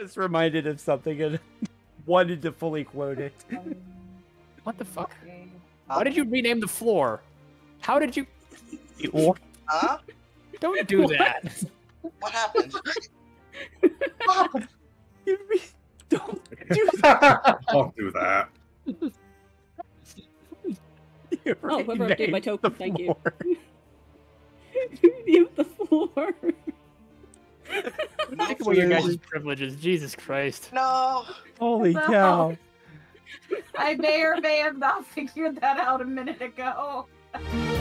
just reminded of something and wanted to fully quote it. What the fuck? Okay. Why did you rename the floor? How did you? Huh? Don't do that. What happened? Don't do that. Don't do that. You Oh, whoever updated my token, thank you. floor. Mute the floor. Take away your guys' privileges. Jesus Christ. No. Holy No. cow. I may or may have not figured that out a minute ago.